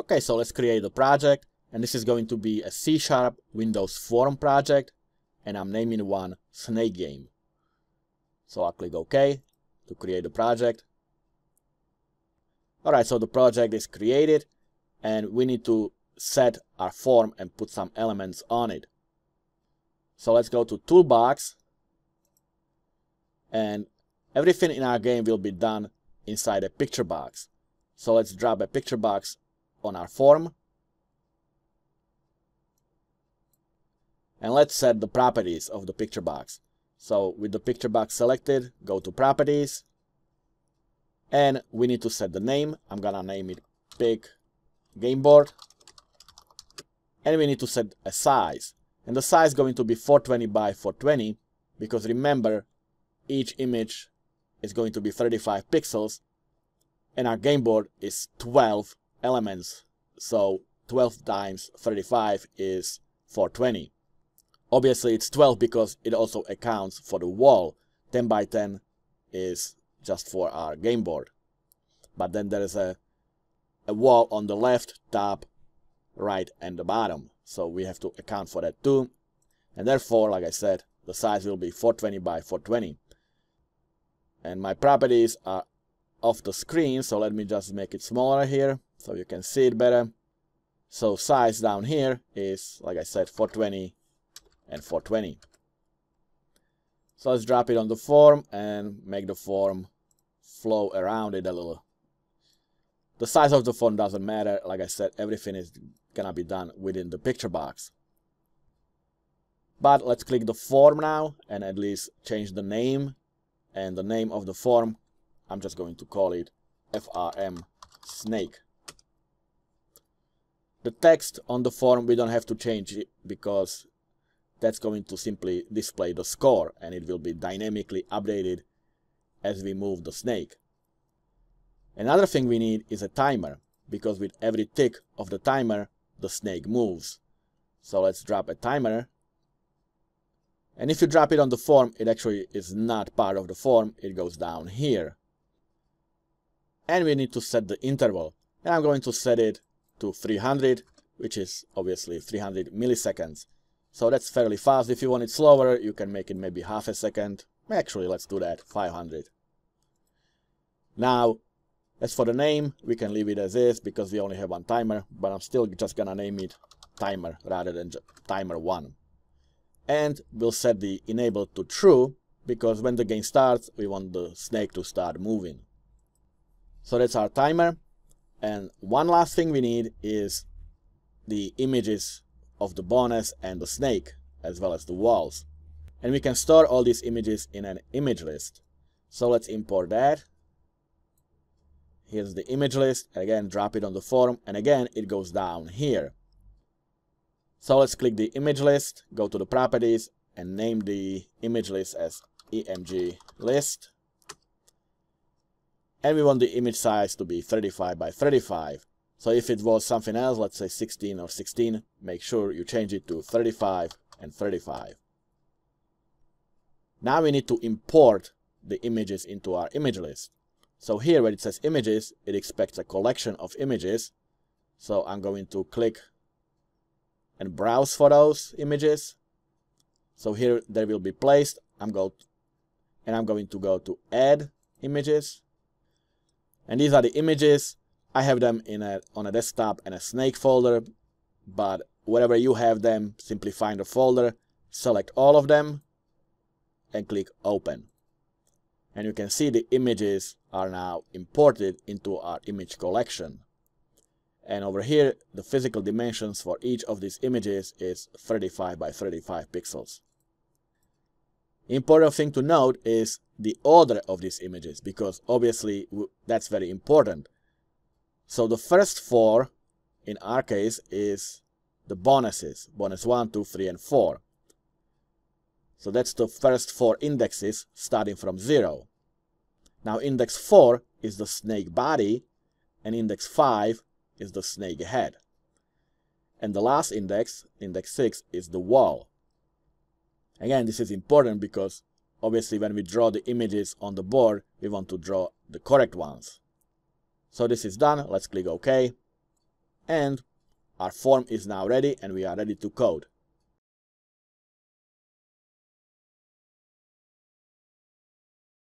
Okay, so let's create a project and this is going to be a C-sharp Windows Form project and I'm naming one Snake Game. So I'll click OK to create the project. Alright, so the project is created and we need to set our form and put some elements on it. So let's go to Toolbox and everything in our game will be done inside a picture box. So let's drop a picture box on our form and let's set the properties of the picture box. So with the picture box selected, go to properties and we need to set the name. I'm gonna name it Pic Game Board and we need to set a size and the size is going to be 420 by 420 because remember each image is going to be 35 pixels and our game board is 12 elements. So 12 times 35 is 420 obviously it's 12 because it also accounts for the wall. 10 by 10 is just for our game board. But then there is a a wall on the left top right and the bottom. So we have to account for that too. And therefore like I said the size will be 420 by 420 and my properties are off the screen so let me just make it smaller here so you can see it better. So size down here is like I said 420 and 420 so let's drop it on the form and make the form flow around it a little. The size of the form doesn't matter. Like I said everything is gonna be done within the picture box. But let's click the form now and at least change the name. And the name of the form I'm just going to call it FRM snake. The text on the form we don't have to change it because that's going to simply display the score and it will be dynamically updated as we move the snake. Another thing we need is a timer because with every tick of the timer the snake moves. So let's drop a timer and if you drop it on the form it actually is not part of the form it goes down here and we need to set the interval and I'm going to set it to 300 which is obviously 300 milliseconds. So that's fairly fast. If you want it slower you can make it maybe half a second. Actually let's do that 500 now as for the name we can leave it as is because we only have one timer but I'm still just gonna name it timer rather than timer 1 and we'll set the enable to true because when the game starts we want the snake to start moving. So that's our timer. And one last thing we need is the images of the bonus and the snake, as well as the walls. And we can store all these images in an image list. So let's import that. Here's the image list. Again, drop it on the form. And again, it goes down here. So let's click the image list, go to the properties, and name the image list as IMG list and we want the image size to be 35 by 35. So if it was something else, let's say 16 or 16, make sure you change it to 35 and 35. Now we need to import the images into our image list. So here where it says images, it expects a collection of images. So I'm going to click and browse for those images. So here they will be placed. I'm going and I'm going to go to add images and these are the images. I have them in a, on a desktop and a snake folder, but wherever you have them, simply find a folder, select all of them, and click open. And you can see the images are now imported into our image collection. And over here, the physical dimensions for each of these images is 35 by 35 pixels. Important thing to note is the order of these images because obviously that's very important. So the first four in our case is the bonuses, bonus 1, 2, 3, and 4. So that's the first four indexes starting from 0. Now index 4 is the snake body and index 5 is the snake head. And the last index, index 6, is the wall. Again, this is important because obviously when we draw the images on the board, we want to draw the correct ones. So this is done. Let's click OK. And our form is now ready and we are ready to code.